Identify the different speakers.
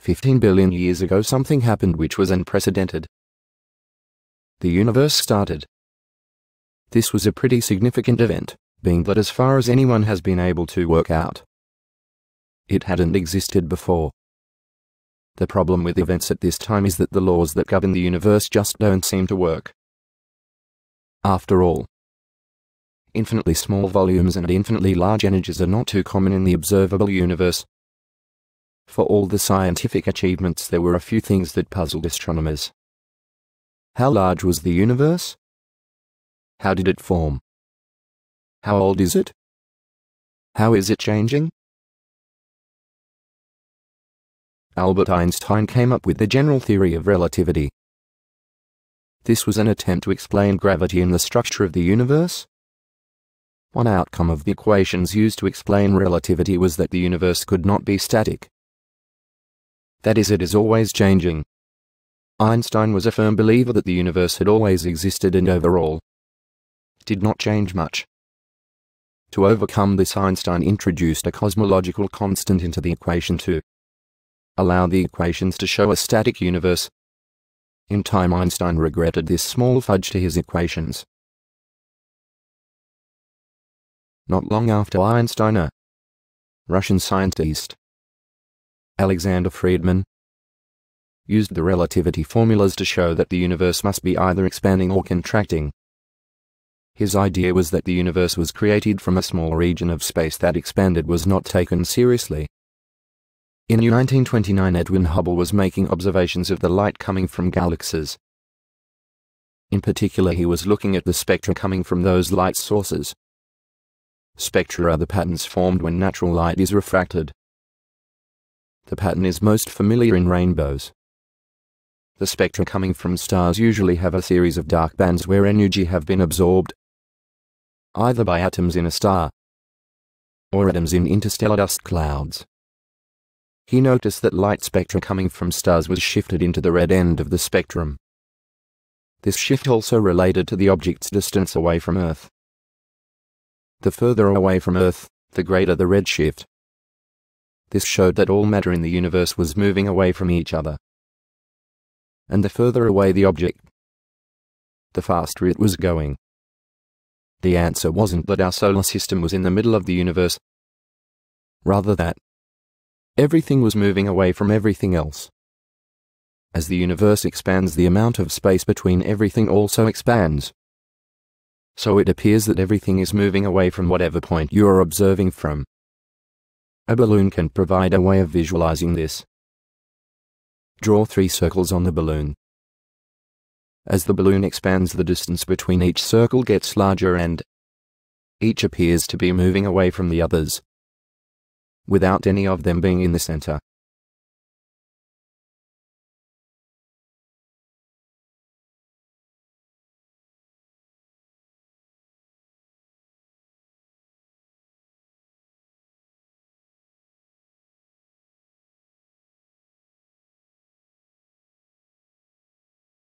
Speaker 1: 15 billion years ago something happened which was unprecedented. The universe started. This was a pretty significant event, being that as far as anyone has been able to work out, it hadn't existed before. The problem with events at this time is that the laws that govern the universe just don't seem to work. After all, infinitely small volumes and infinitely large energies are not too common in the observable universe. For all the scientific achievements there were a few things that puzzled astronomers. How large was the universe? How did it form? How old is it? How is it changing? Albert Einstein came up with the general theory of relativity. This was an attempt to explain gravity and the structure of the universe. One outcome of the equations used to explain relativity was that the universe could not be static. That is, it is always changing. Einstein was a firm believer that the universe had always existed and overall did not change much. To overcome this Einstein introduced a cosmological constant into the equation to allow the equations to show a static universe. In time Einstein regretted this small fudge to his equations. Not long after Einstein a Russian scientist Alexander Friedmann used the relativity formulas to show that the universe must be either expanding or contracting. His idea was that the universe was created from a small region of space that expanded was not taken seriously. In 1929 Edwin Hubble was making observations of the light coming from galaxies. In particular he was looking at the spectra coming from those light sources. Spectra are the patterns formed when natural light is refracted. The pattern is most familiar in rainbows. The spectra coming from stars usually have a series of dark bands where energy have been absorbed, either by atoms in a star or atoms in interstellar dust clouds. He noticed that light spectra coming from stars was shifted into the red end of the spectrum. This shift also related to the object's distance away from Earth. The further away from Earth, the greater the red shift. This showed that all matter in the universe was moving away from each other. And the further away the object, the faster it was going. The answer wasn't that our solar system was in the middle of the universe, rather that everything was moving away from everything else. As the universe expands, the amount of space between everything also expands. So it appears that everything is moving away from whatever point you are observing from. A balloon can provide a way of visualizing this. Draw three circles on the balloon. As the balloon expands the distance between each circle gets larger and each appears to be moving away from the others, without any of them being in the center.